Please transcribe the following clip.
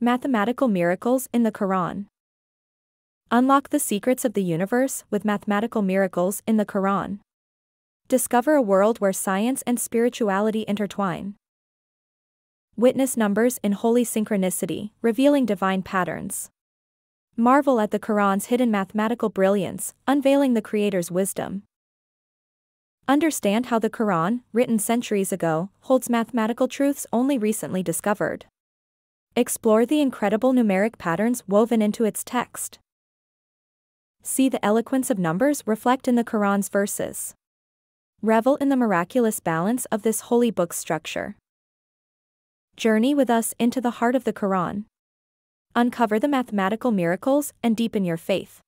Mathematical miracles in the Quran. Unlock the secrets of the universe with mathematical miracles in the Quran. Discover a world where science and spirituality intertwine. Witness numbers in holy synchronicity, revealing divine patterns. Marvel at the Quran's hidden mathematical brilliance, unveiling the Creator's wisdom. Understand how the Quran, written centuries ago, holds mathematical truths only recently discovered. Explore the incredible numeric patterns woven into its text. See the eloquence of numbers reflect in the Quran's verses. Revel in the miraculous balance of this holy book's structure. Journey with us into the heart of the Quran. Uncover the mathematical miracles and deepen your faith.